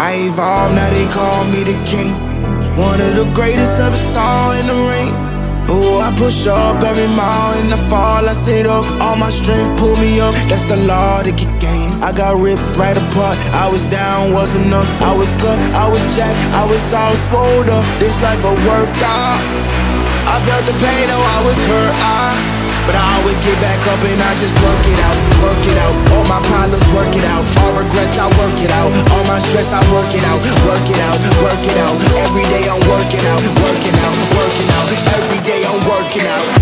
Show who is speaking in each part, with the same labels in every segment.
Speaker 1: I evolved, now they call me the king. One of the greatest ever saw in the ring. Ooh, I push up every mile in the fall. I sit up, all my strength pull me up. That's the law to get gains. I got ripped right apart. I was down, wasn't up. I was cut, I was jacked, I was all swole up. This life a workout. I felt the pain, oh, I was hurt. I but I always get back up and I just work it out, work it out. All my problems, work it out. All regrets, I work it out. All my stress, I work it out, work it out, work it out. Every day I'm working out, working out, working out. Every day I'm working out.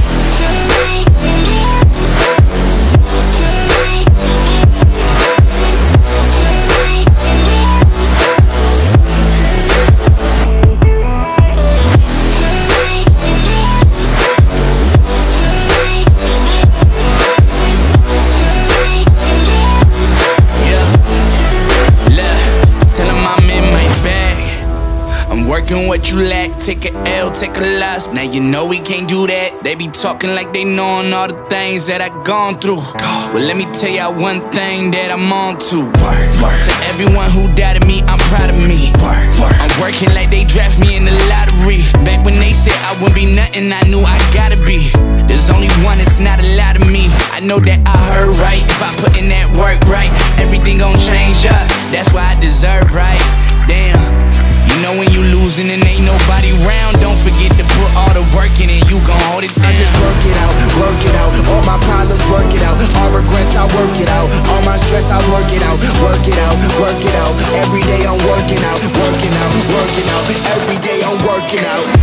Speaker 2: What you lack, take a L, take a loss. Now you know we can't do that. They be talking like they knowin' all the things that I gone through. Well, let me tell y'all one thing that I'm on to. To everyone who doubted me, I'm proud of me. Work, work. I'm working like they draft me in the lottery. Back when they said I wouldn't be nothing, I knew I gotta be. There's only one, it's not a lot of me. I know that I heard right. If I put in that work right, everything gon' change up. That's why I deserve right. Damn. Losing and ain't nobody round. Don't forget to put all the work in and you gon' hold it down.
Speaker 1: I just work it out, work it out. All my problems, work it out. All regrets, I work it out. All my stress, I work it out. Work it out, work it out. Every day I'm working out, working out, working out. Every day I'm working out